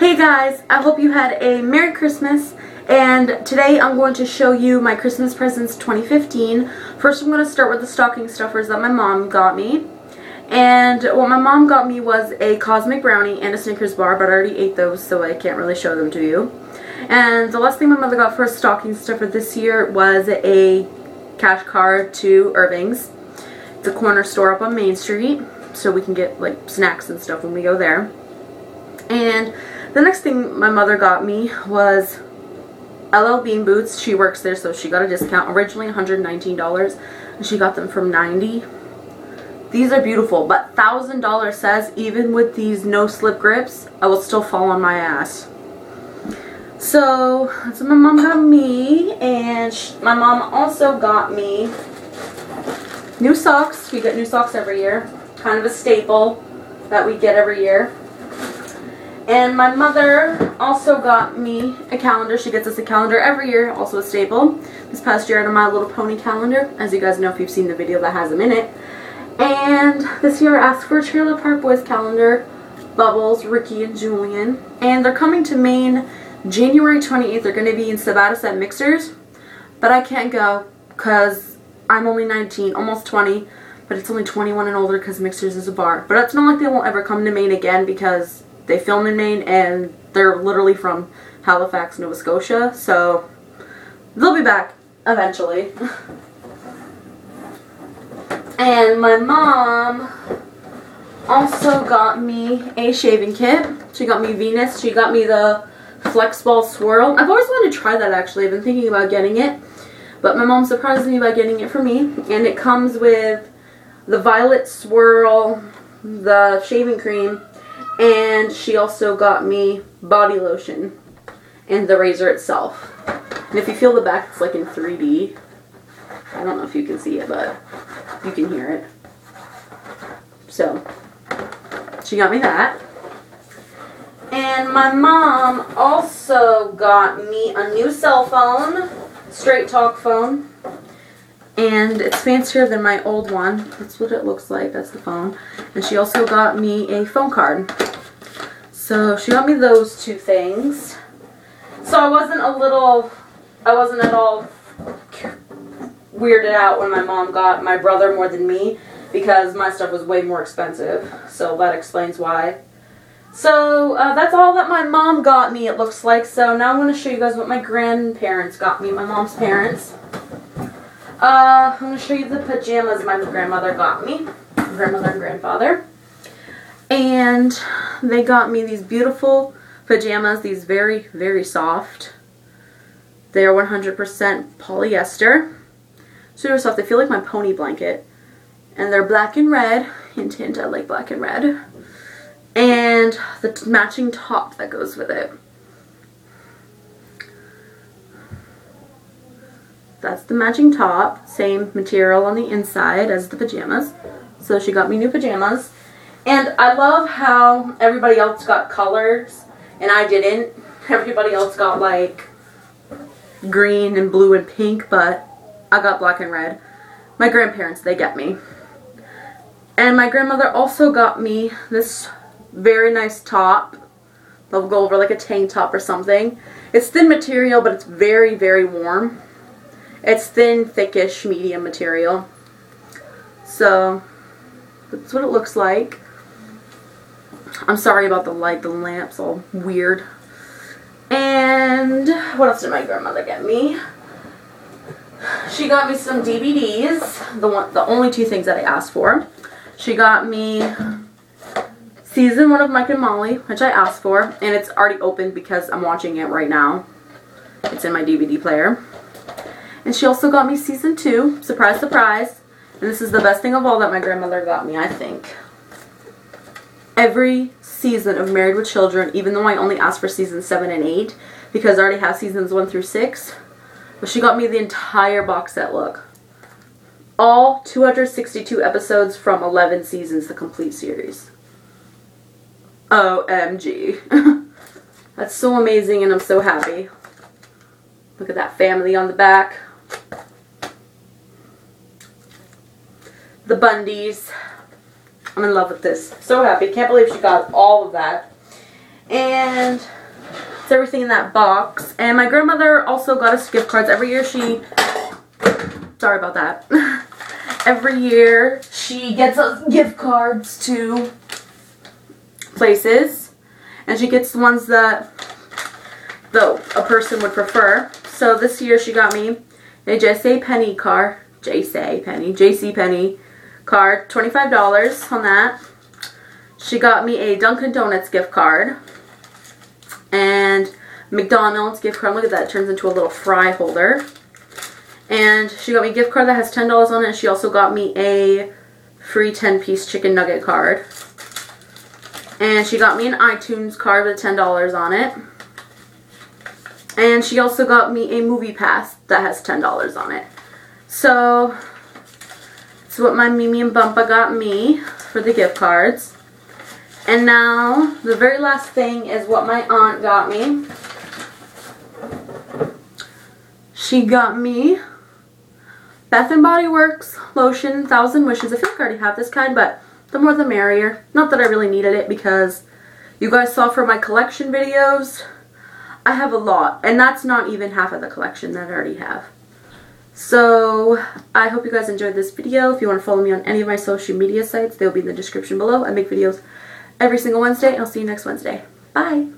Hey guys, I hope you had a Merry Christmas and today I'm going to show you my Christmas presents 2015. First I'm going to start with the stocking stuffers that my mom got me. And what my mom got me was a Cosmic Brownie and a Snickers bar, but I already ate those so I can't really show them to you. And the last thing my mother got for a stocking stuffer this year was a cash card to Irving's. It's a corner store up on Main Street, so we can get like snacks and stuff when we go there. And the next thing my mother got me was LL Bean boots. She works there, so she got a discount. Originally $119, and she got them from 90 these are beautiful, but $1,000 says even with these no-slip grips, I will still fall on my ass. So, that's what my mom got me, and my mom also got me new socks. We get new socks every year. Kind of a staple that we get every year. And my mother also got me a calendar. She gets us a calendar every year, also a staple. This past year I had My Little Pony calendar. As you guys know if you've seen the video that has them in it. And this year I asked for a Trailer Park Boys calendar, Bubbles, Ricky, and Julian. And they're coming to Maine January 28th. They're going to be in Sabattus at Mixers. But I can't go because I'm only 19, almost 20. But it's only 21 and older because Mixers is a bar. But it's not like they won't ever come to Maine again because they film in Maine and they're literally from Halifax, Nova Scotia. So they'll be back eventually. And my mom also got me a shaving kit. She got me Venus. She got me the Flex Ball Swirl. I've always wanted to try that actually. I've been thinking about getting it. But my mom surprised me by getting it for me. And it comes with the Violet Swirl, the shaving cream, and she also got me body lotion and the razor itself. And if you feel the back, it's like in 3D. I don't know if you can see it, but you can hear it. So, she got me that. And my mom also got me a new cell phone, straight talk phone. And it's fancier than my old one. That's what it looks like. That's the phone. And she also got me a phone card. So she got me those two things. So I wasn't a little, I wasn't at all weirded out when my mom got my brother more than me because my stuff was way more expensive. So that explains why. So uh, that's all that my mom got me, it looks like. So now I'm going to show you guys what my grandparents got me, my mom's parents. Uh, I'm going to show you the pajamas my grandmother got me, grandmother and grandfather. And they got me these beautiful pajamas, these very, very soft. They are 100% polyester super soft. They feel like my pony blanket. And they're black and red. Hint, hint, I like black and red. And the matching top that goes with it. That's the matching top. Same material on the inside as the pajamas. So she got me new pajamas. And I love how everybody else got colors and I didn't. Everybody else got like green and blue and pink, but I got black and red. My grandparents, they get me. And my grandmother also got me this very nice top. They'll go over like a tank top or something. It's thin material, but it's very, very warm. It's thin, thickish, medium material. So, that's what it looks like. I'm sorry about the light. The lamp's all weird. And what else did my grandmother get me? She got me some DVDs, the one, the only two things that I asked for. She got me season one of Mike and Molly, which I asked for, and it's already open because I'm watching it right now. It's in my DVD player. And she also got me season two, surprise, surprise. And this is the best thing of all that my grandmother got me, I think. Every season of Married with Children, even though I only asked for season seven and eight, because I already have seasons one through six, but she got me the entire box set look. All 262 episodes from 11 seasons, the complete series. OMG. That's so amazing and I'm so happy. Look at that family on the back. The Bundys. I'm in love with this. So happy. Can't believe she got all of that. And it's everything in that box. And my grandmother also got us gift cards. Every year she... Sorry about that. Every year she gets us gift cards to places. And she gets the ones that the, a person would prefer. So this year she got me a J.C. Penney card. J.C. Penney. J.C. Penney card. $25 on that. She got me a Dunkin' Donuts gift card. And McDonald's gift card. Look at that. It turns into a little fry holder. And she got me a gift card that has $10 on it. And she also got me a free 10-piece chicken nugget card. And she got me an iTunes card with $10 on it. And she also got me a movie pass that has $10 on it. So, what my Mimi and Bumpa got me for the gift cards. And now, the very last thing is what my aunt got me. She got me Bath & Body Works lotion, Thousand Wishes. I feel like I already have this kind, but the more the merrier. Not that I really needed it because you guys saw from my collection videos, I have a lot. And that's not even half of the collection that I already have. So, I hope you guys enjoyed this video. If you want to follow me on any of my social media sites, they'll be in the description below. I make videos every single Wednesday, and I'll see you next Wednesday. Bye!